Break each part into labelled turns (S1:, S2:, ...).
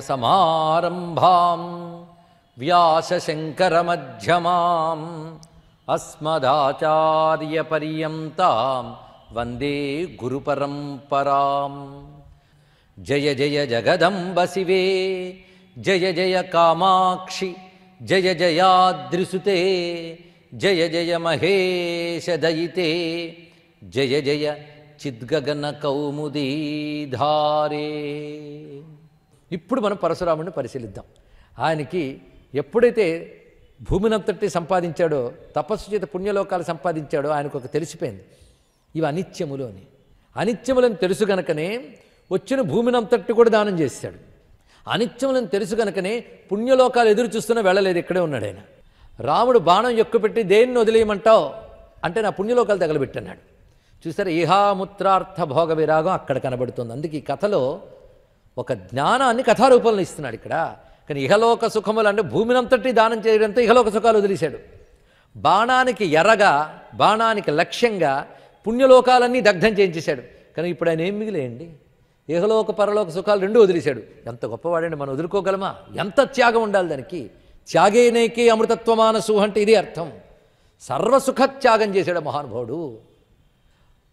S1: समारम्भां व्यासशङ्करमध्यमाम् अस्मदाचार्यपर्यन्तां वन्दे गुरुपरम्परां जय जय जगदम्बसिवे जय जय कामाक्षि जय जयाद्रिसुते जय जय महेशदयिते जय जय चिद्गगनकौमुदीधारे। धारे ఇప్పుడు మనం పరశురాముడిని పరిశీలిద్దాం. ఆయనకి ఎప్పుడైతే భూమినంతటి సంపాదించాడో తపస్సు చేత పుణ్యలోకాలు సంపాదించాడో ఆయనకు ఒక తెలిసిపోయింది. ఇవి అనిత్యములు అని. అనిత్యములను తెలుసు గనకనే వచ్చిన భూమినంతటి కూడా దానం చేశాడు అనిత్యములను తెలుసు గనకనే పుణ్యలోకాలు ఎదురు చూస్తున్నా వెళ్ళలేదు ఇక్కడే ఉన్నాడు ఆయన. రాముడు బాణం ఎక్కుపెట్టి దేన్ని వదిలేయమంటావు? అంటే నా పుణ్యలోకాలు తగలబెట్టన్నాడు. చూసారా ఇహాముత్రార్థ భోగ విరాగం అక్కడ కనబడుతుంది. అందుకే ఈ కథలో ఒక జ్ఞానాన్ని కథారూపంలో ఇస్తున్నాడు ఇక్కడ. కానీ ఇహలోక సుఖములు అంటే భూమినంతటి దానం చేయడంతో ఇహలోక సుఖాలు వదిలేశాడు. బాణానికి ఎర్రగా బాణానికి లక్ష్యంగా పుణ్యలోకాలన్నీ దగ్ధం చేయించేశాడు. కానీ ఇప్పుడు ఆయన ఏం మిగిలేయండి? ఇహలోక పరలోక సుఖాలు రెండు వదిలేశాడు. ఎంత గొప్పవాడండి మనం వదులుకోగలమా? ఎంత త్యాగం ఉండాలి దానికి? త్యాగేనేకే అమృతత్వమానసు అంటే ఇది అర్థం. సర్వసుఖ త్యాగం చేశాడు మహానుభావుడు.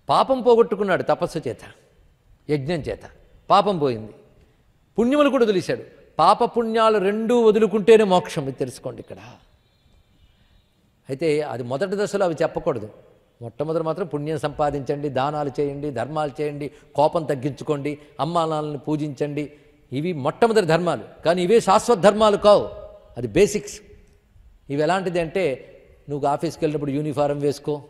S1: పాపం పోగొట్టుకున్నాడు తపస్సు చేత యజ్ఞం చేత. పాపం పోయింది. పుణ్యములు కూడా వదిలేశాడు. పాప పుణ్యాలు రెండూ వదులుకుంటేనే మోక్షం ఇది తెలుసుకోండి ఇక్కడ. అయితే అది మొదటి దశలో అవి చెప్పకూడదు. మొట్టమొదటి మాత్రం పుణ్యం సంపాదించండి దానాలు చేయండి ధర్మాలు చేయండి కోపం తగ్గించుకోండి అమ్మానాలను పూజించండి. ఇవి మొట్టమొదటి ధర్మాలు. కానీ ఇవే శాశ్వత ధర్మాలు కావు. అది బేసిక్స్. ఇవి ఎలాంటిది అంటే నువ్వు ఆఫీస్కి వెళ్ళినప్పుడు యూనిఫారం వేసుకో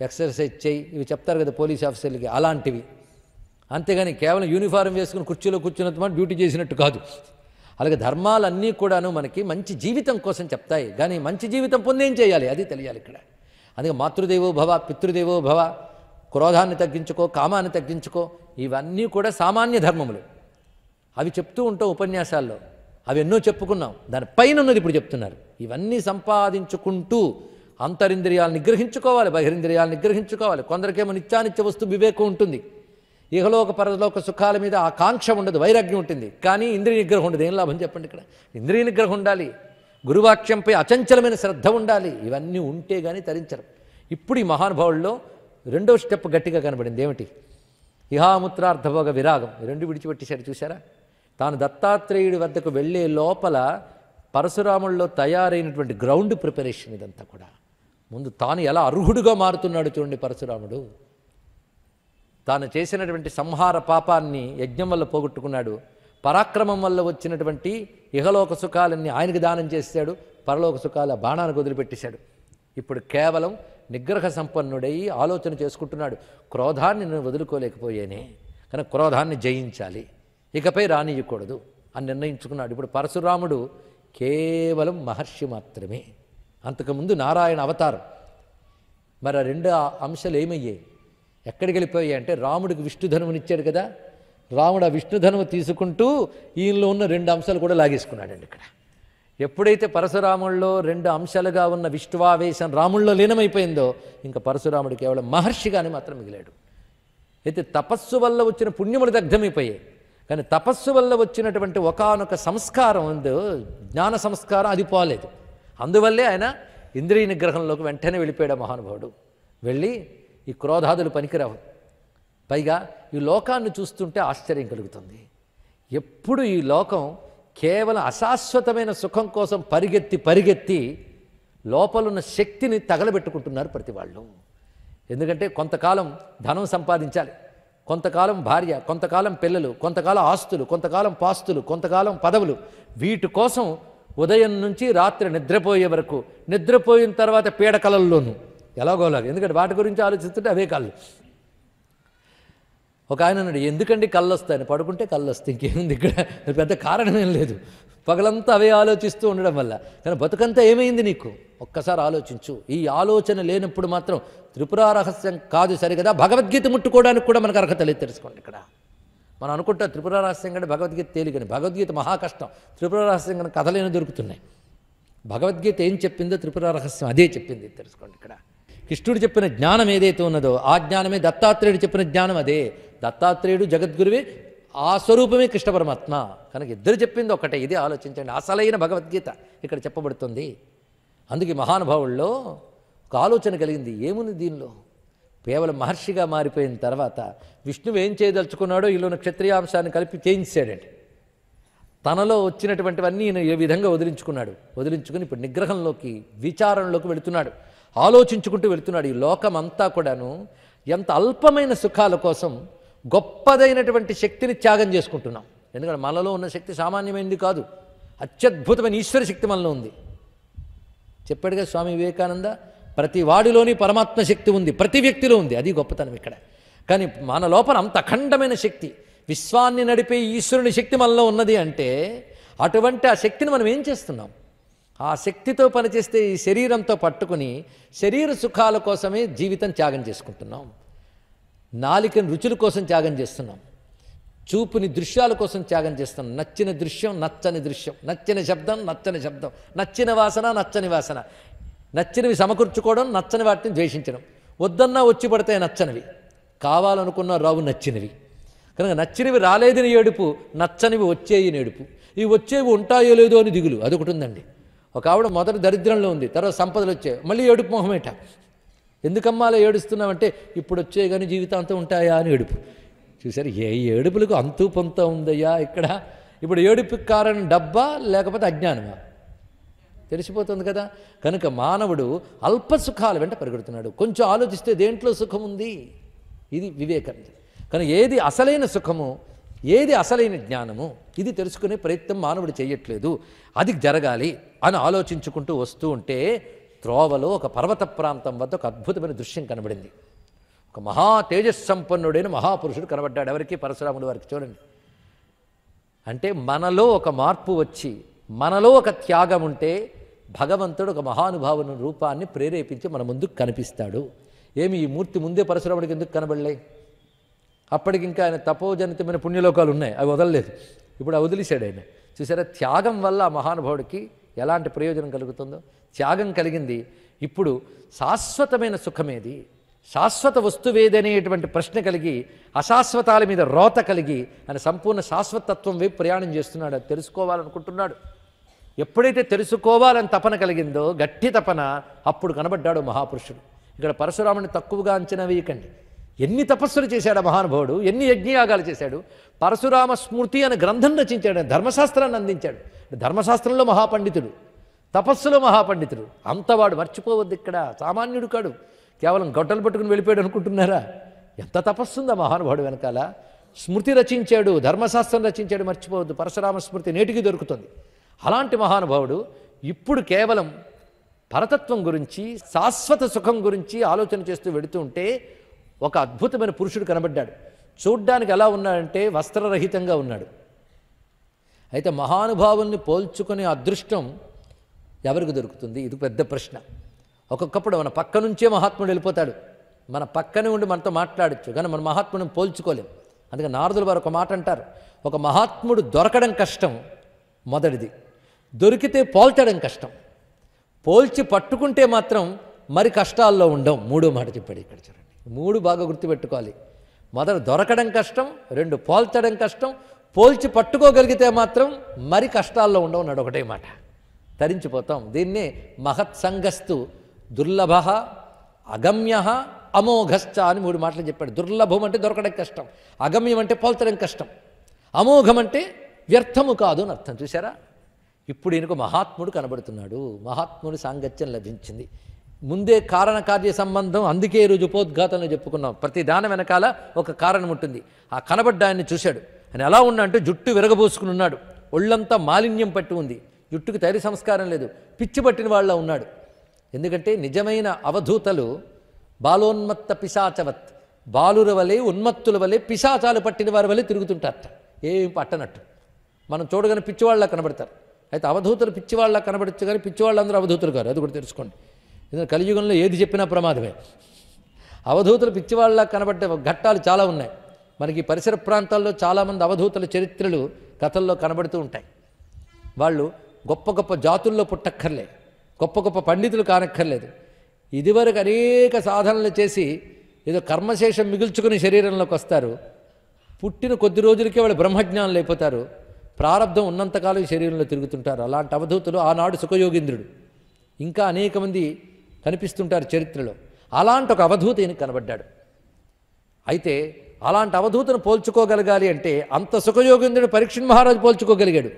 S1: ఎక్సర్సైజ్ చేయి. ఇవి చెప్తారు కదా పోలీస్ ఆఫీసర్లకి అలాంటివి. అంతేగాని కేవలం యూనిఫారం వేసుకుని కుర్చీలో కూర్చున్నంత మాట డ్యూటీ చేసినట్టు కాదు. అలాగే ధర్మాలన్నీ కూడాను మనకి మంచి జీవితం కోసం చెప్తాయి. కానీ మంచి జీవితం పొందేం చేయాలి? అది తెలియాలి ఇక్కడ. అందుకే మాతృదేవో భవ పితృదేవో భవ క్రోధాన్ని తగ్గించుకో కామాన్ని తగ్గించుకో ఇవన్నీ కూడా సామాన్య ధర్మములు. అవి చెప్తూ ఉంటాం ఉపన్యాసాల్లో. అవి ఎన్నో చెప్పుకున్నాం. దాని పైన ఉన్నది ఇప్పుడు చెప్తున్నారు. ఇవన్నీ సంపాదించుకుంటూ అంతరింద్రియాలు నిగ్రహించుకోవాలి బహిరింద్రియాలు నిగ్రహించుకోవాలి కొందరికేమో నిత్యానిత్య వస్తు వివేకం ఉంటుంది. ఇహలోక పరలోక సుఖాల మీద ఆకాంక్ష ఉండదు వైరాగ్యం ఉంటుంది. కానీ ఇంద్రియ నిగ్రహం ఉండదు. ఏం లాభం చెప్పండి ఇక్కడ? ఇంద్రియ నిగ్రహం ఉండాలి. గురువాక్యంపై అచంచలమైన శ్రద్ధ ఉండాలి. ఇవన్నీ ఉంటే కానీ తరించరు. ఇప్పుడు ఈ మహానుభావుల్లో రెండో స్టెప్ గట్టిగా కనబడింది. ఏమిటి? ఇహాముత్రార్థభోగ విరాగం. రెండు విడిచిపెట్టేశాడు చూసారా తాను దత్తాత్రేయుడి వద్దకు వెళ్ళే లోపల పరశురాముల్లో తయారైనటువంటి గ్రౌండ్ ప్రిపరేషన్ ఇదంతా కూడా. ముందు తాను ఎలా అర్హుడుగా మారుతున్నాడు చూడండి పరశురాముడు. తాను చేసినటువంటి సంహార పాపాన్ని యజ్ఞం వల్ల పోగొట్టుకున్నాడు. పరాక్రమం వల్ల వచ్చినటువంటి ఇహలోక సుఖాలన్నీ ఆయనకి దానం చేశాడు. పరలోక సుఖాల బాణానికి వదిలిపెట్టేశాడు. ఇప్పుడు కేవలం నిగ్రహ సంపన్నుడై ఆలోచన చేసుకుంటున్నాడు. క్రోధాన్ని నేను వదులుకోలేకపోయేనే. కానీ క్రోధాన్ని జయించాలి. ఇకపై రానియకూడదు అని నిర్ణయించుకున్నాడు. ఇప్పుడు పరశురాముడు కేవలం మహర్షి మాత్రమే. అంతకుముందు నారాయణ అవతారం. మరి ఆ రెండు అంశాలు ఏమయ్యాయి ఎక్కడికి వెళ్ళిపోయాయి అంటే రాముడికి విష్ణుధనువునిచ్చాడు కదా. రాముడు ఆ విష్ణుధనువు తీసుకుంటూ ఈయనలో ఉన్న రెండు అంశాలు కూడా లాగేసుకున్నాడండి ఇక్కడ. ఎప్పుడైతే పరశురాముల్లో రెండు అంశాలుగా ఉన్న విష్ణువావేశం రాముల్లో లీనమైపోయిందో ఇంకా పరశురాముడు కేవలం మహర్షిగానే మాత్రం మిగిలాడు. అయితే తపస్సు వల్ల వచ్చిన పుణ్యములు దగ్ధమైపోయాయి. కానీ తపస్సు వల్ల వచ్చినటువంటి ఒకానొక సంస్కారం ఉందో జ్ఞాన సంస్కారం అది పోలేదు. అందువల్లే ఆయన ఇంద్రియ నిగ్రహంలోకి వెంటనే వెళ్ళిపోయాడు మహానుభావుడు. వెళ్ళి ఈ క్రోధాదులు పనికిరావు. పైగా ఈ లోకాన్ని చూస్తుంటే ఆశ్చర్యం కలుగుతుంది. ఎప్పుడు ఈ లోకం కేవలం అశాశ్వతమైన సుఖం కోసం పరిగెత్తి పరిగెత్తి లోపలున్న శక్తిని తగలబెట్టుకుంటున్నారు ప్రతి వాళ్ళు. ఎందుకంటే కొంతకాలం ధనం సంపాదించాలి. కొంతకాలం భార్య కొంతకాలం పిల్లలు కొంతకాలం ఆస్తులు కొంతకాలం పాస్తులు కొంతకాలం పదవులు. వీటి కోసం ఉదయం నుంచి రాత్రి నిద్రపోయే వరకు నిద్రపోయిన తర్వాత పీడకలల్లోనూ ఎలాగోలాగా ఎందుకంటే వాటి గురించి ఆలోచిస్తుంటే అవే కళ్ళు. ఒక ఆయన అన్నాడు ఎందుకండి కళ్ళు వస్తాయని పడుకుంటే కళ్ళు వస్తాయి ఇంకేముంది ఇక్కడ? పెద్ద కారణం ఏం లేదు. పగలంతా అవే ఆలోచిస్తూ ఉండడం వల్ల. కానీ బతుకంతా ఏమైంది నీకు? ఒక్కసారి ఆలోచించు. ఈ ఆలోచన లేనప్పుడు మాత్రం త్రిపుర రహస్యం కాదు సరిగదా? భగవద్గీత ముట్టుకోవడానికి కూడా మనకు అర్హత లేదు తెలుసుకోండి ఇక్కడ. మనం అనుకుంటా త్రిపుర రహస్యం కంటే భగవద్గీత తేలికని భగవద్గీత మహా కష్టం. త్రిపుర రహస్యం కంటే కథలేని దొరుకుతున్నాయి. భగవద్గీత ఏం చెప్పిందో త్రిపుర రహస్యం అదే చెప్పింది తెలుసుకోండి ఇక్కడ. కృష్ణుడు చెప్పిన జ్ఞానం ఏదైతే ఉన్నదో ఆ జ్ఞానమే దత్తాత్రేయుడు చెప్పిన జ్ఞానం అదే. దత్తాత్రేయుడు జగద్గురువే ఆ స్వరూపమే కృష్ణ పరమాత్మ. కనుక ఇద్దరు చెప్పింది ఒకటే ఇది ఆలోచించండి. అసలైన భగవద్గీత ఇక్కడ చెప్పబడుతుంది. అందుకే మహానుభావుల్లో ఒక ఆలోచన కలిగింది. ఏముంది దీనిలో? కేవలం మహర్షిగా మారిపోయిన తర్వాత విష్ణువు ఏం చేయదలుచుకున్నాడో ఈలోని క్షత్రియాంశాన్ని కలిపి చేయించాడండి. తనలో వచ్చినటువంటివన్నీ ఈయన ఏ విధంగా వదిలించుకున్నాడు? వదిలించుకుని ఇప్పుడు నిగ్రహంలోకి విచారంలోకి వెళుతున్నాడు. ఆలోచించుకుంటూ వెళుతున్నాడు ఈ లోకమంతా కూడాను. ఎంత అల్పమైన సుఖాల కోసం గొప్పదైనటువంటి శక్తిని త్యాగం చేసుకుంటున్నాం. ఎందుకంటే మనలో ఉన్న శక్తి సామాన్యమైనది కాదు. అత్యద్భుతమైన ఈశ్వర శక్తి మనలో ఉంది. చెప్పాడుగా స్వామి వివేకానంద ప్రతి వాడిలోని పరమాత్మ శక్తి ఉంది ప్రతి వ్యక్తిలో ఉంది. అది గొప్పతనం ఇక్కడ. కానీ మన లోపల అంత అఖండమైన శక్తి విశ్వాన్ని నడిపే ఈశ్వరుని శక్తి మనలో ఉన్నది అంటే అటువంటి ఆ శక్తిని మనం ఏం చేస్తున్నాం? ఆ శక్తితో పనిచేస్తే ఈ శరీరంతో పట్టుకుని శరీర సుఖాల కోసమే జీవితం త్యాగం చేసుకుంటున్నాం. నాలికని రుచుల కోసం త్యాగం చేస్తున్నాం. చూపుని దృశ్యాల కోసం త్యాగం చేస్తున్నాం. నచ్చిన దృశ్యం నచ్చని దృశ్యం. నచ్చిన శబ్దం నచ్చని శబ్దం. నచ్చిన వాసన నచ్చని వాసన. నచ్చినవి సమకూర్చుకోవడం నచ్చని వాటిని ద్వేషించడం. వద్దన్నా వచ్చి పడితే నచ్చనివి. కావాలనుకున్న రావు నచ్చినవి. కనుక నచ్చినవి రాలేదని ఏడుపు నచ్చనివి వచ్చేయి నేడుపు ఇవి వచ్చేవి ఉంటాయో లేదో అని దిగులు. అదొకటి ఉందండి. ఒక ఆవిడ మొదటి దరిద్రంలో ఉంది తర్వాత సంపదలు వచ్చాయి. మళ్ళీ ఏడుపు మొహమేట. ఎందుకమ్మా అలా ఏడుస్తున్నామంటే ఇప్పుడు వచ్చే కానీ జీవితాంతం ఉంటాయా? అని ఏడుపు. చూసారు ఏ ఏడుపులకు అంతు పొంత ఉందయ్యా ఇక్కడ. ఇప్పుడు ఏడుపుకి కారణం డబ్బా లేకపోతే అజ్ఞానమా? తెలిసిపోతుంది కదా. కనుక మానవుడు అల్ప సుఖాల వెంట పరిగెడుతున్నాడు. కొంచెం ఆలోచిస్తే దేంట్లో సుఖం ఉంది? ఇది వివేకం. కనుక ఏది అసలైన సుఖము ఏది అసలైన జ్ఞానము ఇది తెలుసుకునే ప్రయత్నం మానవుడు చేయట్లేదు. అది జరగాలి. అని ఆలోచించుకుంటూ వస్తూ ఉంటే త్రోవలో ఒక పర్వత ప్రాంతం వద్ద ఒక అద్భుతమైన దృశ్యం కనబడింది. ఒక మహా తేజస్సంపన్నుడైన మహాపురుషుడు కనబడ్డాడు. ఎవరికి? పరశురాముడు వారికి. చూడండి. అంటే మనలో ఒక మార్పు వచ్చి మనలో ఒక త్యాగం ఉంటే భగవంతుడు ఒక మహానుభావుని రూపాన్ని ప్రేరేపించి మన ముందుకు కనిపిస్తాడు. ఏమి ఈ మూర్తి ముందే పరశురాముడికి ఎందుకు కనబడలే? అప్పటికి ఇంకా ఆయన తపోజనితమైన పుణ్యలోకాలు ఉన్నాయి. అవి వదలలేదు. ఇప్పుడు వదిలేశాడు ఆయన. చూసారా? త్యాగం వల్ల ఆ మహానుభావుడికి ఎలాంటి ప్రయోజనం కలుగుతుందో? త్యాగం కలిగింది. ఇప్పుడు శాశ్వతమైన సుఖమేది? శాశ్వత వస్తువేదనేటువంటి ప్రశ్న కలిగి అశాశ్వతాల మీద రోత కలిగి ఆయన సంపూర్ణ శాశ్వతత్వం వైపు ప్రయాణం చేస్తున్నాడు. అది తెలుసుకోవాలనుకుంటున్నాడు. ఎప్పుడైతే తెలుసుకోవాలని తపన కలిగిందో గట్టి తపన అప్పుడు కనబడ్డాడు మహాపురుషుడు. ఇక్కడ పరశురాముని తక్కువగా అంచనా వేయకండి. ఎన్ని తపస్సులు చేశాడు మహానుభావుడు? ఎన్ని యజ్ఞయాగాలు చేశాడు? పరశురామ స్మృతి అనే గ్రంథం రచించాడు ధర్మశాస్త్రాన్ని అందించాడు. ధర్మశాస్త్రంలో మహాపండితుడు తపస్సులో మహాపండితుడు. అంతవాడు మర్చిపోవద్దు ఇక్కడ. సామాన్యుడు కాడు. కేవలం గొడ్డలు పట్టుకుని వెళ్ళిపోయాడు అనుకుంటున్నారా? ఎంత తపస్సుందా మహానుభావుడు వెనకాల? స్మృతి రచించాడు ధర్మశాస్త్రం రచించాడు మర్చిపోవద్దు. పరశురామ స్మృతి నేటికి దొరుకుతుంది. అలాంటి మహానుభావుడు ఇప్పుడు కేవలం పరతత్వం గురించి శాశ్వత సుఖం గురించి ఆలోచన చేస్తూ వెడుతూ ఉంటే ఒక అద్భుతమైన పురుషుడు కనబడ్డాడు. చూడ్డానికి ఎలా ఉన్నాడంటే వస్త్రరహితంగా ఉన్నాడు. అయితే మహానుభావుల్ని పోల్చుకునే అదృష్టం ఎవరికి దొరుకుతుంది? ఇది పెద్ద ప్రశ్న. ఒక్కొక్కప్పుడు మన పక్క నుంచే మహాత్ముడు వెళ్ళిపోతాడు. మన పక్కనే ఉండి మనతో మాట్లాడచ్చు కానీ మన మహాత్ముడిని పోల్చుకోలేం. అందుకే నారదుల వారు ఒక మాట అంటారు ఒక మహాత్ముడు దొరకడం కష్టం మొదటిది. దొరికితే పోల్చడం కష్టం. పోల్చి పట్టుకుంటే మాత్రం మరి కష్టాల్లో ఉండం. మూడో మాట చెప్పాడు ఇక్కడ చూడండి. మూడు బాగా గుర్తుపెట్టుకోవాలి. మొదట దొరకడం కష్టం రెండు పోల్చడం కష్టం పోల్చి పట్టుకోగలిగితే మాత్రం మరి కష్టాల్లో ఉండవు అన్నాడు ఒకటే మాట. తరించిపోతాం. దీన్నే మహత్సంగస్తు దుర్లభ అగమ్య అమోఘశ్చ అని మూడు మాటలు చెప్పాడు. దుర్లభం అంటే దొరకడం కష్టం. అగమ్యం అంటే పోల్చడం కష్టం. అమోఘం అంటే వ్యర్థము కాదు అని అర్థం. చూసారా ఇప్పుడు ఈయనకు మహాత్ముడు కనబడుతున్నాడు. మహాత్ముడి సాంగత్యం లభించింది. ముందే కారణకార్య సంబంధం అందుకే ఈరోజు ఉపోద్ఘాతంలో చెప్పుకున్నాం. ప్రతి దాని వెనకాల ఒక కారణం ఉంటుంది. ఆ కనబడ్డాన్ని చూశాడు. అని ఎలా ఉన్నా అంటే జుట్టు విరగబోసుకుని ఉన్నాడు. ఒళ్ళంతా మాలిన్యం పట్టి ఉంది. జుట్టుకు తైరి సంస్కారం లేదు. పిచ్చి పట్టిన వాళ్ళ ఉన్నాడు. ఎందుకంటే నిజమైన అవధూతలు బాలోన్మత్త పిశాచవత్. బాలుర వలె ఉన్మత్తుల వలె పిశాచాలు పట్టిన వారి వలె తిరుగుతుంటారట. ఏం పట్టనట్టు. మనం చూడగానే పిచ్చివాళ్ళ కనబడతారు. అయితే అవధూతలు పిచ్చివాళ్ళ కనబడచ్చు కానీ పిచ్చివాళ్ళందరూ అవధూతులు కారు. అది కూడా తెలుసుకోండి. ఎందుకంటే కలియుగంలో ఏది చెప్పినా ప్రమాదమే. అవధూతలు పిచ్చివాళ్ళ కనబడ్డ ఘట్టాలు చాలా ఉన్నాయి. మనకి పరిసర ప్రాంతాల్లో చాలామంది అవధూతల చరిత్రలు కథల్లో కనబడుతూ ఉంటాయి. వాళ్ళు గొప్ప గొప్ప జాతుల్లో పుట్టక్కర్లే గొప్ప గొప్ప పండితులు కానక్కర్లేదు. ఇదివరకు అనేక సాధనలు చేసి ఏదో కర్మశేషం మిగుల్చుకుని శరీరంలోకి వస్తారు. పుట్టిన కొద్ది రోజులకే వాళ్ళు బ్రహ్మజ్ఞానం అయిపోతారు. ప్రారంధం ఉన్నంతకాలం శరీరంలో తిరుగుతుంటారు. అలాంటి అవధూతులు ఆనాడు సుఖయోగింద్రుడు. ఇంకా అనేక మంది కనిపిస్తుంటారు చరిత్రలో. అలాంటి ఒక అవధూత ఈయన కనబడ్డాడు. అయితే అలాంటి అవధూతను పోల్చుకోగలగాలి అంటే అంత సుఖయోగింద్రుడు పరీక్షణ్ మహారాజు పోల్చుకోగలిగాడు.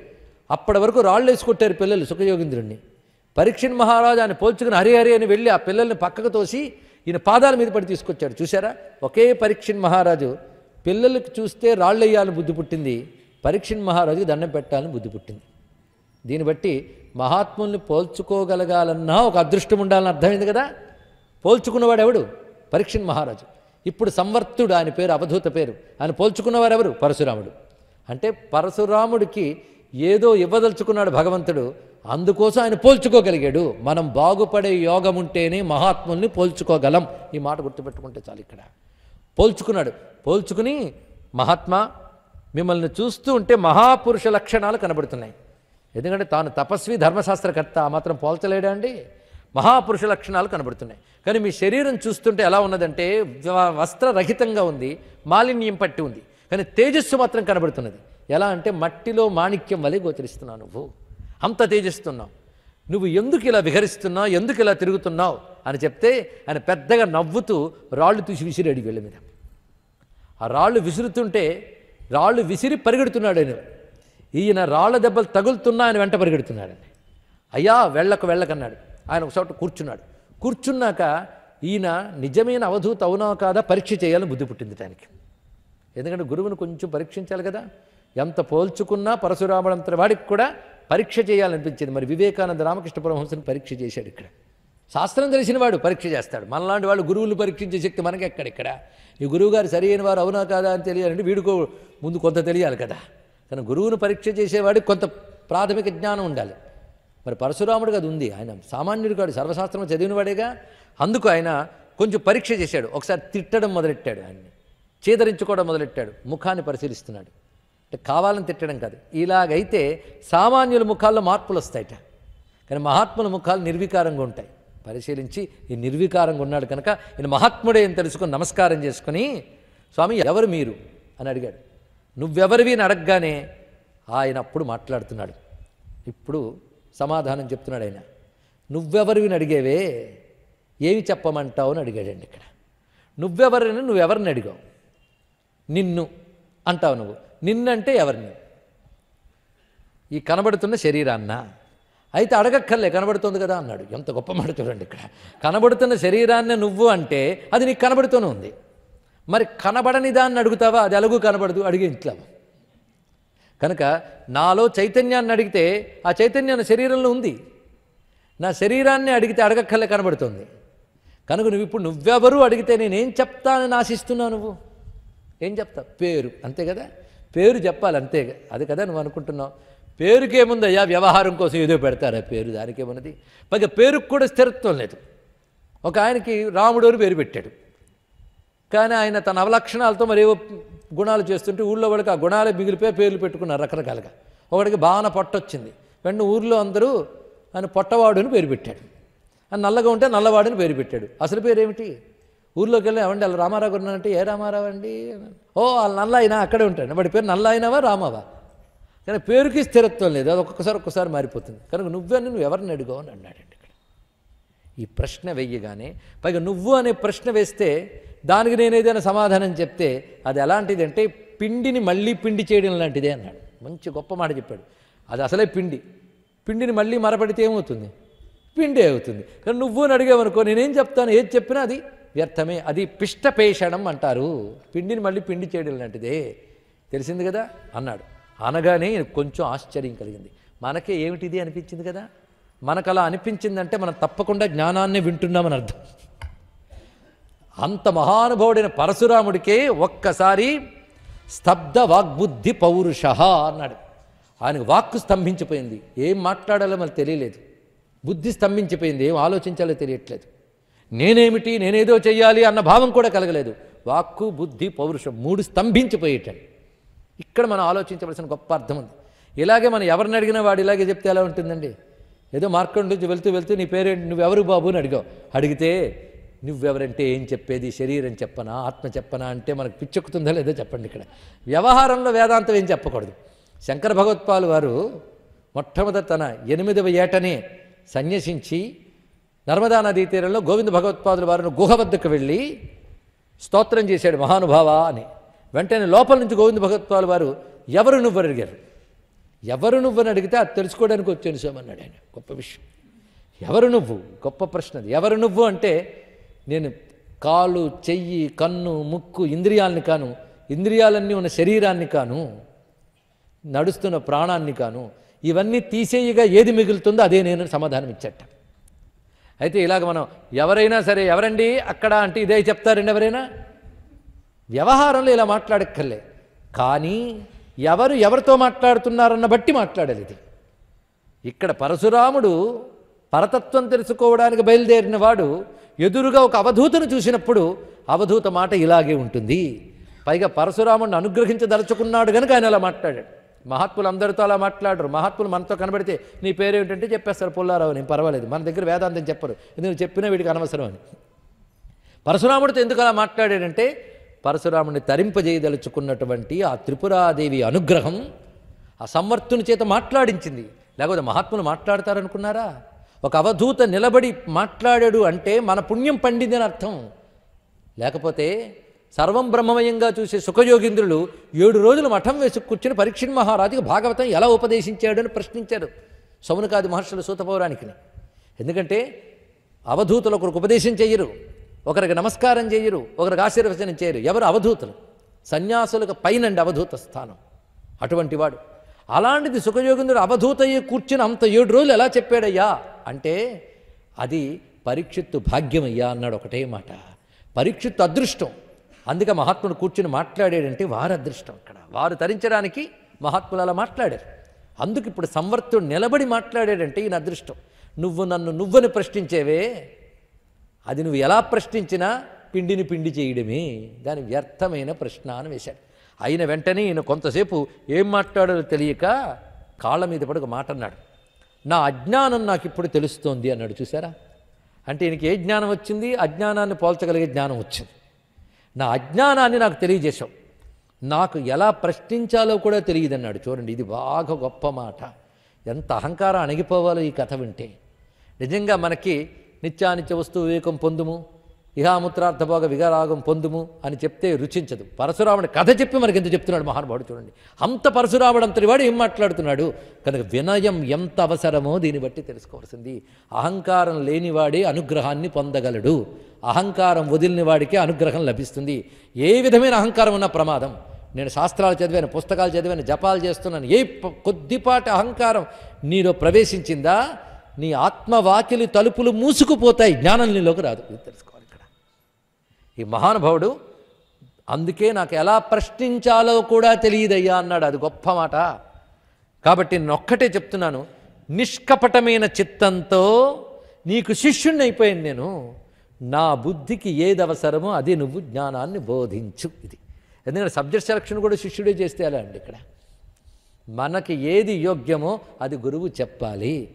S1: అప్పటి వరకు రాళ్ళు వేసి కొట్టారు పిల్లలు సుఖయోగింద్రుడిని పరీక్షణ్ మహారాజు ఆయన పోల్చుకుని హరిహరి అని వెళ్ళి ఆ పిల్లల్ని పక్కకు తోసి ఈయన పాదాల మీద పడి తీసుకొచ్చాడు. చూసారా ఒకే పరీక్షణ్ మహారాజు పిల్లలకు చూస్తే రాళ్ళు వేయాలని బుద్ధి పుట్టింది. పరీక్షణ్ మహారాజుకి దండం పెట్టాలని బుద్ధి పుట్టింది. దీన్ని బట్టి మహాత్ముల్ని పోల్చుకోగలగాలన్నా ఒక అదృష్టం ఉండాలని అర్థమైంది కదా? పోల్చుకున్నవాడు ఎవడు? పరీక్షణ్ మహారాజు. ఇప్పుడు సంవర్తుడు ఆయన పేరు అవధూత పేరు. ఆయన పోల్చుకున్నవారు ఎవరు పరశురాముడు. అంటే పరశురాముడికి ఏదో ఇవ్వదలుచుకున్నాడు భగవంతుడు అందుకోసం ఆయన పోల్చుకోగలిగాడు. మనం బాగుపడే యోగం ఉంటేనే మహాత్ముల్ని పోల్చుకోగలం. ఈ మాట గుర్తుపెట్టుకుంటే చాలు ఇక్కడ. పోల్చుకున్నాడు. పోల్చుకుని మహాత్మా మిమ్మల్ని చూస్తూ ఉంటే మహాపురుష లక్షణాలు కనబడుతున్నాయి. ఎందుకంటే తాను తపస్వి ధర్మశాస్త్రకర్త మాత్రం పోల్చలేడా అండి? మహాపురుష లక్షణాలు కనబడుతున్నాయి. కానీ మీ శరీరం చూస్తుంటే ఎలా ఉన్నదంటే వస్త్రరహితంగా ఉంది మాలిన్యం పట్టి ఉంది. కానీ తేజస్సు మాత్రం కనబడుతున్నది. ఎలా అంటే మట్టిలో మాణిక్యం వలె గోచరిస్తున్నావు నువ్వు. అంత తేజస్తున్నావు నువ్వు ఎందుకు ఇలా విహరిస్తున్నావు ఎందుకు ఇలా తిరుగుతున్నావు అని చెప్తే ఆయన పెద్దగా నవ్వుతూ రాళ్ళు తీసి విసిరాడు వీళ్ళ మీద. ఆ రాళ్ళు విసురుతుంటే రాళ్ళు విసిరి పరిగెడుతున్నాడు ఆయన. ఈయన రాళ్ళ దెబ్బలు తగులుతున్నా ఆయన వెంట పరిగెడుతున్నాడని అయ్యా వెళ్ళకు వెళ్ళకన్నాడు. ఆయన ఒకసారి కూర్చున్నాడు. కూర్చున్నాక ఈయన నిజమైన అవధూత అవునా కాదా పరీక్ష చేయాలని బుద్ధి పుట్టింది దానికి. ఎందుకంటే గురువుని కొంచెం పరీక్షించాలి కదా. ఎంత పోల్చుకున్నా పరశురాముడంత వాడికి కూడా పరీక్ష చేయాలనిపించింది. మరి వివేకానంద రామకృష్ణ పరమహంసని పరీక్ష చేశాడు ఇక్కడ. శాస్త్రం తెలిసిన వాడు పరీక్ష చేస్తాడు. మనలాంటి వాళ్ళు గురువులు పరీక్షించే శక్తి మనకి ఎక్కడిక్కడ ఈ గురువుగారు సరి వారు అవునా కాదా అని తెలియాలంటే వీడికో ముందు కొంత తెలియాలి కదా. కానీ గురువును పరీక్ష చేసేవాడికి కొంత ప్రాథమిక జ్ఞానం ఉండాలి. మరి పరశురాముడికి అది ఉంది. ఆయన సామాన్యుడు కాడు సర్వశాస్త్రం చదివినవాడేగా. అందుకు ఆయన కొంచెం పరీక్ష చేశాడు. ఒకసారి తిట్టడం మొదలెట్టాడు ఆయన్ని. చేదరించుకోవడం మొదలెట్టాడు. ముఖాన్ని పరిశీలిస్తున్నాడు. అంటే కావాలని తిట్టడం కాదు. ఇలాగైతే సామాన్యుల ముఖాల్లో మార్పులు వస్తాయట. కానీ మహాత్ముల ముఖాలు నిర్వికారంగా ఉంటాయి. పరిశీలించి ఈ నిర్వికారంగా ఉన్నాడు కనుక ఈయన మహాత్ముడే అని తెలుసుకొని నమస్కారం చేసుకుని స్వామి ఎవరు మీరు? అని అడిగాడు. నువ్వెవరివి? అని అడగగానే ఆయన అప్పుడు మాట్లాడుతున్నాడు. ఇప్పుడు సమాధానం చెప్తున్నాడు ఆయన. నువ్వెవరివిని అడిగేవే? ఏవి చెప్పమంటావు? అని అడిగాడండి ఇక్కడ. నువ్వెవరిని? నువ్వెవరిని అడిగావు? నిన్ను అంటావు నువ్వు. నిన్నంటే ఎవరిని? ఈ కనబడుతున్న శరీరాన్న. అయితే అడగక్కర్లే కనబడుతుంది కదా అన్నాడు. ఎంత గొప్ప మాట చూడండి ఇక్కడ. కనబడుతున్న శరీరాన్ని నువ్వు అంటే అది నీకు కనబడుతూనే ఉంది. మరి కనబడని దాన్ని అడుగుతావా? అది ఎలాగూ కనబడదు అడిగి ఇంట్లో. కనుక నాలో చైతన్యాన్ని అడిగితే ఆ చైతన్యం శరీరంలో ఉంది. నా శరీరాన్ని అడిగితే అడగక్కర్లే కనబడుతుంది. కనుక నువ్వు ఇప్పుడు నువ్వెవరు అడిగితే నేనేం చెప్తానని ఆశిస్తున్నావు నువ్వు? ఏం చెప్తా? పేరు. అంతే కదా? పేరు చెప్పాలి అంతే. అది కదా నువ్వు అనుకుంటున్నావు. పేరుకేముందయ్యా? వ్యవహారం కోసం ఏదో పెడతారా పేరు? దానికేమున్నది? పైగా పేరుకు కూడా స్థిరత్వం లేదు. ఒక ఆయనకి రాముడు అని పేరు పెట్టాడు. కానీ ఆయన తన అవలక్షణాలతో మరేవో గుణాలు చేస్తుంటే ఊళ్ళో వాళ్ళకి ఆ గుణాలే మిగిలిపోయి పేర్లు పెట్టుకున్నారు రకరకాలుగా. ఒకడికి భావన పొట్టొచ్చింది. వెంటనే ఊర్లో అందరూ ఆయన పొట్టవాడు అని పేరు పెట్టాడు. ఆయన నల్లగా ఉంటే నల్లవాడని పేరు పెట్టాడు. అసలు పేరు ఏమిటి ఊర్లోకి వెళ్ళి ఏమండి అలా రామారావు గారు ఏ రామారావు అండి? ఓ వాళ్ళ నల్ల అయినా అక్కడే ఉంటాడు. వాడి పేరు నల్ల అయినావా రామావా? కానీ పేరుకి స్థిరత్వం లేదు. అది ఒక్కొక్కసారి ఒక్కసారి మారిపోతుంది. కనుక నువ్వే నువ్వు ఎవరిని అడిగావు అని అన్నాడండి. ఈ ప్రశ్న వెయ్యగానే పైగా నువ్వు అనే ప్రశ్న వేస్తే దానికి నేను ఏదైనా సమాధానం చెప్తే అది ఎలాంటిది అంటే పిండిని మళ్ళీ పిండి చేయడం లాంటిదే అన్నాడు. మంచి గొప్ప మాట చెప్పాడు. అది అసలే పిండి. పిండిని మళ్ళీ మరపడితే ఏమవుతుంది? పిండి అవుతుంది. కానీ నువ్వు అని అడిగావనుకో నేనేం చెప్తాను? ఏది చెప్పినా అది వ్యర్థమే. అది పిష్టపేషణం అంటారు. పిండిని మళ్ళీ పిండి చేయడం లాంటిదే. తెలిసింది కదా? అన్నాడు. అనగానే కొంచెం ఆశ్చర్యం కలిగింది. మనకే ఏమిటిది అనిపించింది కదా? మనకు అలా అనిపించిందంటే మనం తప్పకుండా జ్ఞానాన్ని వింటున్నామని అర్థం. అంత మహానుభావుడైన పరశురాముడికే ఒక్కసారి స్తబ్ద వాగ్బుద్ధి పౌరుష అన్నాడు. ఆయనకు వాక్కు స్తంభించిపోయింది. ఏం మాట్లాడాలో మనకు తెలియలేదు. బుద్ధి స్తంభించిపోయింది. ఏం ఆలోచించాలో తెలియట్లేదు. నేనేమిటి? నేనేదో చెయ్యాలి అన్న భావం కూడా కలగలేదు. వాక్కు బుద్ధి పౌరుషం మూడు స్తంభించిపోయేటండి ఇక్కడ మనం ఆలోచించవలసిన గొప్ప అర్థం ఉంది. ఇలాగే మనం ఎవరిని అడిగినా వాడు ఇలాగే చెప్తే ఎలా ఉంటుందండి? ఏదో మార్కండ్ నుంచి వెళ్తూ వెళ్తూ నీ పేరేంటి నువ్వెవరు బాబు అని అడిగావు. అడిగితే నువ్వెవరంటే ఏం చెప్పేది? శరీరం చెప్పనా? ఆత్మ చెప్పనా? అంటే మనకు పిచ్చెక్కుతుందా లేదో చెప్పండి ఇక్కడ. వ్యవహారంలో వేదాంతం ఏం చెప్పకూడదు. శంకర భగవత్పాలు వారు మొట్టమొదట తన ఎనిమిదవ ఏటనే సన్యసించి నర్మదా నదీ తీరంలో గోవింద భగవత్పాదుల వారిని గుహ వద్దకు వెళ్ళి స్తోత్రం చేశాడు మహానుభావ అని. వెంటనే లోపల నుంచి గోవింద భగవత్పాదుల వారు ఎవరు నువ్వు అడిగారు? ఎవరు నువ్వు అని అడిగితే అది తెలుసుకోవడానికి వచ్చాను సోమన్నాడు ఆయన. గొప్ప విషయం. ఎవరు నువ్వు? గొప్ప ప్రశ్న ఎవరు నువ్వు అంటే నేను కాలు చెయ్యి కన్ను ముక్కు ఇంద్రియాలని కాను ఇంద్రియాలన్నీ ఉన్న శరీరాన్ని కాను నడుస్తున్న ప్రాణాన్ని కాను ఇవన్నీ తీసేయగా ఏది మిగులుతుందో అదే నేను సమాధానం ఇచ్చట. అయితే ఇలాగ మనం ఎవరైనా సరే ఎవరండి అక్కడ అంటే ఇదే చెప్తారండి ఎవరైనా? వ్యవహారంలో ఇలా మాట్లాడక్కర్లే. కానీ ఎవరు ఎవరితో మాట్లాడుతున్నారన్న బట్టి మాట్లాడాలి ఇది. ఇక్కడ పరశురాముడు పరతత్వం తెలుసుకోవడానికి బయలుదేరిన వాడు ఎదురుగా ఒక అవధూతను చూసినప్పుడు అవధూత మాట ఇలాగే ఉంటుంది. పైగా పరశురాముడిని అనుగ్రహించదలుచుకున్నాడు కనుక ఆయన అలా మాట్లాడాడు. మహాత్ములు అందరితో అలా మాట్లాడరు. మహాత్ములు మనతో కనబడితే నీ పేరేమిటంటే చెప్పేస్తారు పుల్లారావు నేను పర్వాలేదు. మన దగ్గర వేదాంతం చెప్పరు. ఎందుకు చెప్పినా వీడికి అనవసరం అని. పరశురాముడితో ఎందుకు అలా మాట్లాడాడంటే పరశురాముని తరింపజేయదలుచుకున్నటువంటి ఆ త్రిపురాదేవి అనుగ్రహం ఆ సంవర్తుని చేత మాట్లాడించింది. లేకపోతే మహాత్ములు మాట్లాడతారనుకున్నారా? ఒక అవధూత నిలబడి మాట్లాడాడు అంటే మన పుణ్యం పండింది అని అర్థం. లేకపోతే సర్వం బ్రహ్మమయంగా చూసే సుఖయోగీంద్రులు ఏడు రోజులు మఠం వేసి కూర్చుని పరీక్షణ్ మహారాజుకి భాగవతం ఎలా ఉపదేశించాడు అని ప్రశ్నించారు. సౌనకాది మహర్షుల సూతపౌరానికి ఎందుకంటే అవధూతులు ఒకరికి ఉపదేశం చేయరు ఒకరికి నమస్కారం చేయరు ఒకరికి ఆశీర్వచనం చేయరు. ఎవరు అవధూతులు? సన్యాసులకు పైనండి అవధూత స్థానం. అటువంటి వాడు. అలాంటిది సుఖయోగింద్రుడు అవధూతయ్యి కూర్చుని అంత ఏడు రోజులు ఎలా చెప్పాడయ్యా? అంటే అది పరీక్షిత్తు భాగ్యమయ్యా అన్నాడు ఒకటే మాట. పరీక్షిత్తు అదృష్టం. అందుకే మహాత్ముడు కూర్చుని మాట్లాడాడంటే వారు అదృష్టం అక్కడ. వారు తరించడానికి మహాత్ములు అలా మాట్లాడారు. అందుకు ఇప్పుడు సంవర్తుడు నిలబడి మాట్లాడాడంటే ఈయన అదృష్టం. నువ్వు నన్ను నువ్వని ప్రశ్నించేవే అది నువ్వు ఎలా ప్రశ్నించినా పిండిని పిండి చేయడమే. దాని వ్యర్థమైన ప్రశ్న అని వేశాడు. అయిన వెంటనే ఈయన కొంతసేపు ఏం మాట్లాడాలో తెలియక కాళ్ళ మీద పడి ఒక మాట అన్నాడు. నా అజ్ఞానం నాకు ఇప్పుడు తెలుస్తోంది అన్నాడు చూసారా అంటే ఈయనకి ఏ జ్ఞానం వచ్చింది? అజ్ఞానాన్ని పోల్చగలిగే జ్ఞానం వచ్చింది. నా అజ్ఞానాన్ని నాకు తెలియజేశావు. నాకు ఎలా ప్రశ్నించాలో కూడా తెలియదన్నాడు. చూడండి ఇది బాగా గొప్ప మాట. ఎంత అహంకారం అణిగిపోవాలో ఈ కథ వింటే. నిజంగా మనకి నిత్యానిత్య వస్తు వివేకం పొందుము ఇహాముత్రార్థభోగ విగరాగం పొందుము అని చెప్తే రుచించదు. పరశురాముడి కథ చెప్పి మనకి ఎంత చెప్తున్నాడు మహానుభావుడు చూడండి. అంత పరశురాముడు అంతటి వాడు ఏం మాట్లాడుతున్నాడు? కనుక వినయం ఎంత అవసరమో దీన్ని బట్టి తెలుసుకోవాల్సింది. అహంకారం లేనివాడే అనుగ్రహాన్ని పొందగలడు. అహంకారం వదిలిన వాడికే అనుగ్రహం లభిస్తుంది. ఏ విధమైన అహంకారం ఉన్న ప్రమాదం. నేను శాస్త్రాలు చదివాను పుస్తకాలు చదివాను జపాలు చేస్తున్నాను ఏ కొద్దిపాటి అహంకారం నీలో ప్రవేశించిందా? నీ ఆత్మవాకిలి తలుపులు మూసుకుపోతాయి. జ్ఞానం నీలోకి రాదు. ఇది తెలుసుకోవాలి ఇక్కడ. ఈ మహానుభావుడు అందుకే నాకు ఎలా ప్రశ్నించాలో కూడా తెలియదయ్యా అన్నాడు. అది గొప్ప మాట. కాబట్టి నేను ఒక్కటే చెప్తున్నాను. నిష్కపటమైన చిత్తంతో నీకు శిష్యుణ్ణి అయిపోయాను నేను. నా బుద్ధికి ఏది అవసరమో అది నువ్వు జ్ఞానాన్ని బోధించు. ఇది. ఎందుకంటే సబ్జెక్ట్ సెలక్షన్ కూడా శిష్యుడే చేస్తే అలా అండి ఇక్కడ? మనకి ఏది యోగ్యమో అది గురువు చెప్పాలి.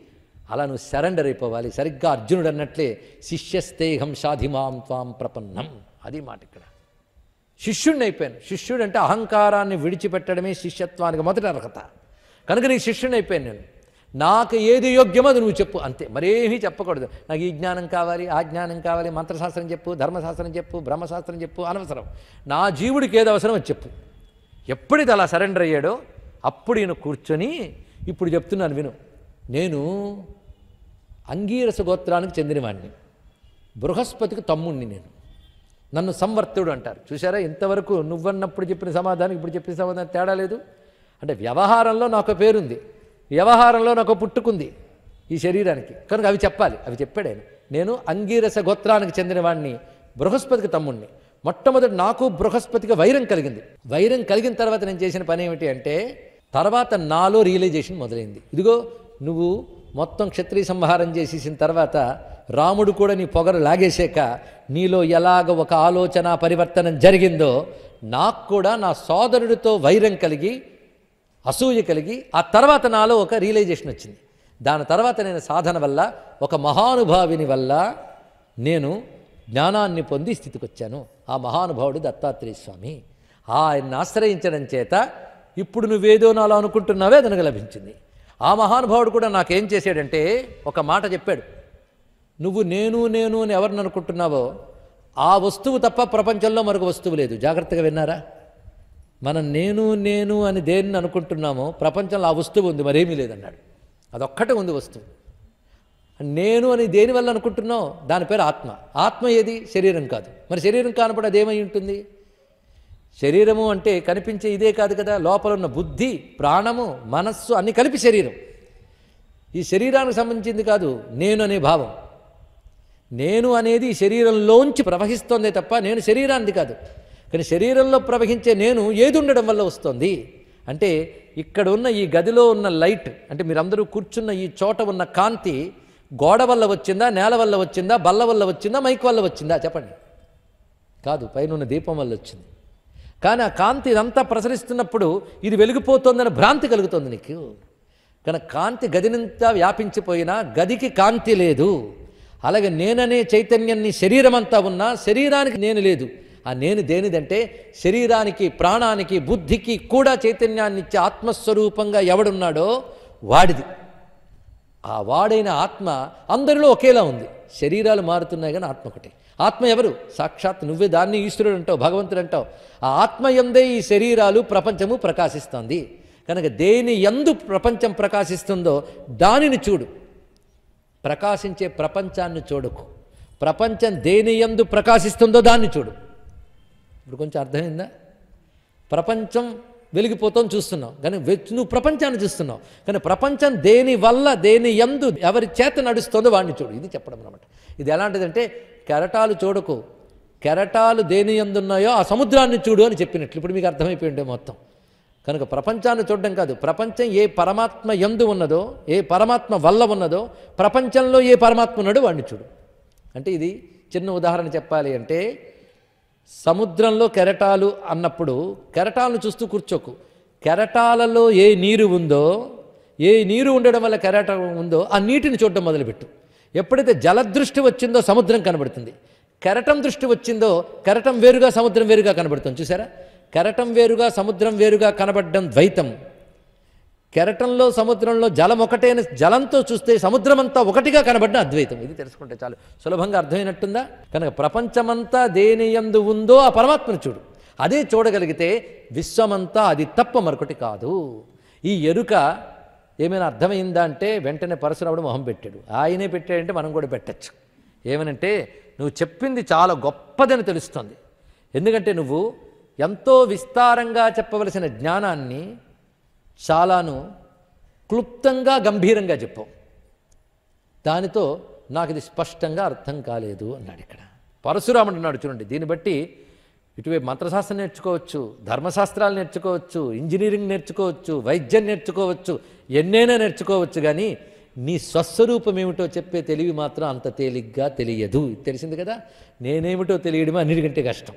S1: అలా నువ్వు సరెండర్ అయిపోవాలి. సరిగ్గా అర్జునుడు అన్నట్లే శిష్యస్తేహం సాధిమాం త్వాం ప్రపన్నం. అది మాట ఇక్కడ. శిష్యుడిని అయిపోయాను. శిష్యుడు అంటే అహంకారాన్ని విడిచిపెట్టడమే శిష్యత్వానికి మొదటి అర్హత. కనుక నీకు శిష్యుని అయిపోయాను నేను. నాకు ఏది యోగ్యమో అది నువ్వు చెప్పు. అంతే. మరేమీ చెప్పకూడదు. నాకు ఈ జ్ఞానం కావాలి ఆ జ్ఞానం కావాలి మంత్రశాస్త్రం చెప్పు ధర్మశాస్త్రం చెప్పు బ్రహ్మశాస్త్రం చెప్పు అనవసరం. నా జీవుడికి ఏది అవసరం అది చెప్పు. ఎప్పుడైతే అలా సరెండర్ అయ్యాడో అప్పుడు ఈయన కూర్చొని ఇప్పుడు చెప్తున్నాను విను. నేను అంగీరస గోత్రానికి చెందినవాడిని బృహస్పతికి తమ్ముణ్ణి నేను. నన్ను సంవర్తుడు అంటారు. చూసారా ఇంతవరకు నువ్వన్నప్పుడు చెప్పిన సమాధానం ఇప్పుడు చెప్పిన సమాధానం తేడా లేదు. అంటే వ్యవహారంలో నాకు పేరుంది. వ్యవహారంలో నాకు పుట్టుకుంది ఈ శరీరానికి. కనుక అవి చెప్పాలి. అవి చెప్పాడు ఆయన. నేను అంగీరస గోత్రానికి చెందినవాడిని బృహస్పతికి తమ్ముణ్ణి. మొట్టమొదటి నాకు బృహస్పతికి వైరం కలిగింది. వైరం కలిగిన తర్వాత నేను చేసిన పని ఏమిటి అంటే తర్వాత నాలో రియలైజేషన్ మొదలైంది. ఇదిగో నువ్వు మొత్తం క్షత్రియ సంహారం చేసేసిన తర్వాత రాముడు కూడా నీ పొగరు లాగేశాక నీలో ఎలాగ ఒక ఆలోచన పరివర్తనం జరిగిందో నాకు కూడా నా సోదరుడితో వైరం కలిగి అసూయ కలిగి ఆ తర్వాత నాలో ఒక రియలైజేషన్ వచ్చింది. దాని తర్వాత నేను సాధన వల్ల ఒక మహానుభావిని వల్ల నేను జ్ఞానాన్ని పొంది స్థితికి వచ్చాను ఆ మహానుభావుడు దత్తాత్రేయ స్వామి. ఆయన్ని ఆశ్రయించడం చేత ఇప్పుడు నువ్వేదో నాలో అనుకుంటున్నావే అతనికి లభించింది. ఆ మహానుభావుడు కూడా నాకేం చేశాడంటే ఒక మాట చెప్పాడు. నువ్వు నేను నేను అని ఎవరిని అనుకుంటున్నావో ఆ వస్తువు తప్ప ప్రపంచంలో మరొక వస్తువు లేదు. జాగ్రత్తగా విన్నారా? మనం నేను నేను అని దేన్ని అనుకుంటున్నామో ప్రపంచంలో ఆ వస్తువు ఉంది మరేమీ లేదన్నాడు. అదొక్కటే ఉంది వస్తువు. నేను అని దేనివల్ల అనుకుంటున్నావు? దాని పేరు ఆత్మ. ఆత్మ ఏది? శరీరం కాదు. మరి శరీరం కానప్పుడు అదేమై ఉంటుంది? శరీరము అంటే కనిపించే ఇదే కాదు కదా లోపల ఉన్న బుద్ధి ప్రాణము మనస్సు అన్నీ కలిపి శరీరం. ఈ శరీరానికి సంబంధించింది కాదు నేను అనే భావం. నేను అనేది శరీరంలోంచి ప్రవహిస్తోందే తప్ప నేను శరీరానికి కాదు. కానీ శరీరంలో ప్రవహించే నేను ఏది ఉండడం వల్ల వస్తుంది? అంటే ఇక్కడ ఉన్న ఈ గదిలో ఉన్న లైట్ అంటే మీరందరూ కూర్చున్న ఈ చోట ఉన్న కాంతి గోడ వల్ల వచ్చిందా నేల వల్ల వచ్చిందా బల్ల వల్ల వచ్చిందా మైక్ వల్ల వచ్చిందా? చెప్పండి. కాదు పైన ఉన్న దీపం వల్ల వచ్చింది. కానీ ఆ కాంతి ఇదంతా ప్రసరిస్తున్నప్పుడు ఇది వెలిగిపోతోందని భ్రాంతి కలుగుతుంది నీకు. కానీ కాంతి గదినంతా వ్యాపించిపోయినా గదికి కాంతి లేదు. అలాగే నేననే చైతన్యం నీ శరీరం అంతా ఉన్నా శరీరానికి నేను లేదు. ఆ నేను దేనిదంటే శరీరానికి ప్రాణానికి బుద్ధికి కూడా చైతన్యాన్ని ఇచ్చే ఆత్మస్వరూపంగా ఎవడున్నాడో వాడిది. ఆ వాడైన ఆత్మ అందరిలో ఒకేలా ఉంది. శరీరాలు మారుతున్నాయి కానీ ఆత్మ ఒకటి. ఆత్మ ఎవరు? సాక్షాత్ నువ్వే దాన్ని ఈశ్వరుడు అంటావు భగవంతుడు అంటావు. ఆ ఆత్మ ఎందే ఈ శరీరాలు ప్రపంచము ప్రకాశిస్తోంది. కనుక దేని ఎందు ప్రపంచం ప్రకాశిస్తుందో దానిని చూడు. ప్రకాశించే ప్రపంచాన్ని చూడకు. ప్రపంచం దేని ఎందు ప్రకాశిస్తుందో దాన్ని చూడు. ఇప్పుడు కొంచెం అర్థమైందా? ప్రపంచం వెలిగిపోతాం చూస్తున్నావు. కానీ నువ్వు ప్రపంచాన్ని చూస్తున్నావు. కానీ ప్రపంచం దేని వల్ల దేని ఎందు ఎవరి చేత నడుస్తుందో వాడిని చూడు. ఇది చెప్పడం అనమాట ఇది ఎలాంటిదంటే కెరటాలు చూడకు. కెరటాలు దేని ఎందున్నాయో ఆ సముద్రాన్ని చూడు అని చెప్పినట్లు. ఇప్పుడు మీకు అర్థమైపోయిండే మొత్తం. కనుక ప్రపంచాన్ని చూడడం కాదు. ప్రపంచం ఏ పరమాత్మ ఎందు ఉన్నదో ఏ పరమాత్మ వల్ల ఉన్నదో ప్రపంచంలో ఏ పరమాత్మ ఉన్నాడో వాడిని చూడు. అంటే ఇది చిన్న ఉదాహరణ చెప్పాలి అంటే సముద్రంలో కెరటాలు అన్నప్పుడు కెరటాలను చూస్తూ కూర్చోకు. కెరటాలలో ఏ నీరు ఉందో ఏ నీరు ఉండడం వల్ల కెరటం ఉందో ఆ నీటిని చూడడం మొదలుపెట్టు. ఎప్పుడైతే జలదృష్టి వచ్చిందో సముద్రం కనబడుతుంది. కెరటం దృష్టి వచ్చిందో కెరటం వేరుగా సముద్రం వేరుగా కనబడుతుంది. చూసారా కెరటం వేరుగా సముద్రం వేరుగా కనబడడం ద్వైతం. కెరటంలో సముద్రంలో జలం ఒకటైన జలంతో చూస్తే సముద్రమంతా ఒకటిగా కనబడిన అద్వైతం. ఇది తెలుసుకుంటే చాలు. సులభంగా అర్థమైనట్టుందా? కనుక ప్రపంచమంతా దేని ఎందు ఉందో ఆ పరమాత్మను చూడు. అదే చూడగలిగితే విశ్వమంతా అది తప్ప మరొకటి కాదు. ఈ ఎరుక ఏమైనా అర్థమైందా అంటే వెంటనే పరశురాముడు మొహం పెట్టాడు. ఆయనే పెట్టాడంటే మనం కూడా పెట్టచ్చు. ఏమనంటే నువ్వు చెప్పింది చాలా గొప్పదని తెలుస్తుంది. ఎందుకంటే నువ్వు ఎంతో విస్తారంగా చెప్పవలసిన జ్ఞానాన్ని చాలాను క్లుప్తంగా గంభీరంగా చెప్పావు. దానితో నాకు ఇది స్పష్టంగా అర్థం కాలేదు అన్నాడు ఇక్కడ. పరశురాముడు అన్నాడు చూడండి దీన్ని బట్టి ఇటువైపు మంత్రశాస్త్రం నేర్చుకోవచ్చు ధర్మశాస్త్రాలు నేర్చుకోవచ్చు ఇంజనీరింగ్ నేర్చుకోవచ్చు వైద్యం నేర్చుకోవచ్చు ఎన్నైనా నేర్చుకోవచ్చు కానీ నీ స్వస్వరూపం ఏమిటో చెప్పే తెలివి మాత్రం అంత తేలిగ్గా తెలియదు. తెలిసింది కదా? నేనేమిటో తెలియడమే అన్నిటికంటే కష్టం.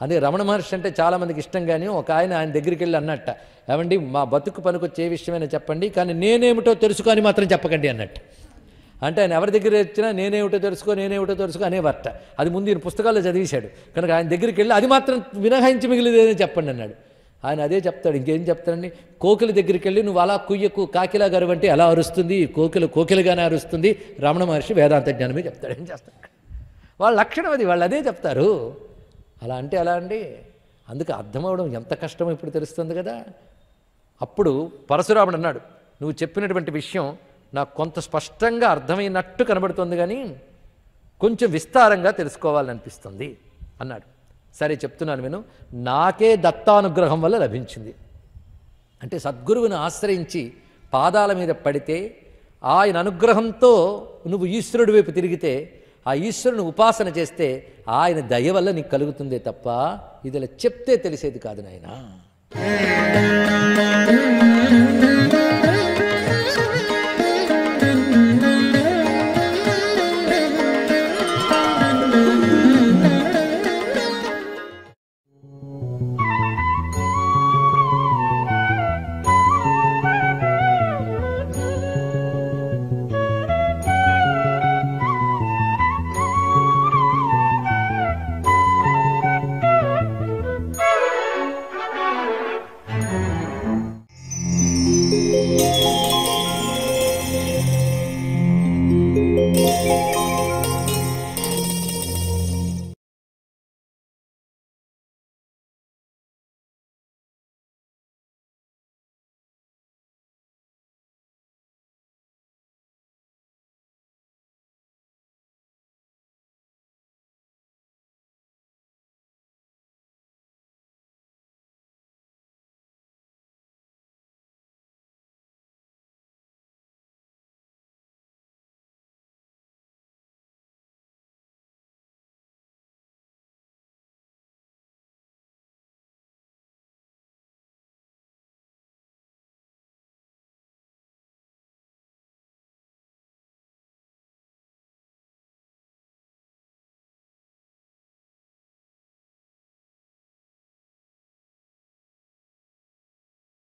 S1: అదే రమణ మహర్షి అంటే చాలామందికి ఇష్టం కానీ ఒక ఆయన ఆయన దగ్గరికి వెళ్ళి అన్నట్ట ఏమండి మా బతుకు పనికొచ్చే విషయమైనా చెప్పండి కానీ నేనేమిటో తెలుసుకొని మాత్రం చెప్పకండి అన్నట్టు. అంటే ఆయన ఎవరి దగ్గర వచ్చినా నేనేమిటో తెలుసుకో నేనేమిటో తెలుసుకో అనేవారట అది ముందు ఈయన పుస్తకాల్లో చదివేశాడు. కనుక ఆయన దగ్గరికి వెళ్ళి అది మాత్రం మినహాయించి మిగిలిదేదని చెప్పండి అన్నాడు. ఆయన అదే చెప్తాడు ఇంకేం చెప్తాడని కోకిల దగ్గరికి వెళ్ళి నువ్వు అలా కుయ్యకు కాకిలా గారు అంటే ఎలా అరుస్తుంది? కోకిల కోకిలగానే అరుస్తుంది? రమణ మహర్షి వేదాంత జ్ఞానమే చెప్తాడు. ఏం చేస్తాడు? వాళ్ళ లక్షణం అది వాళ్ళు అదే చెప్తారు. అలా అంటే అలా అండి? అందుకే అర్థమవడం ఎంత కష్టమో ఇప్పుడు తెలుస్తుంది కదా? అప్పుడు పరశురాముడు అన్నాడు నువ్వు చెప్పినటువంటి విషయం నాకు కొంత స్పష్టంగా అర్థమైనట్టు కనబడుతుంది కానీ కొంచెం విస్తారంగా తెలుసుకోవాలనిపిస్తుంది అన్నాడు. సరే చెప్తున్నాను నేను నాకే దత్తానుగ్రహం వల్ల లభించింది. అంటే సద్గురువుని ఆశ్రయించి పాదాల మీద పడితే ఆయన అనుగ్రహంతో నువ్వు ఈశ్వరుడి వైపు తిరిగితే ఆ ఈశ్వరుని ఉపాసన చేస్తే ఆయన దయ వల్ల నీకు కలుగుతుందే తప్ప ఇదిలా చెప్తే తెలిసేది కాదు నాయనా.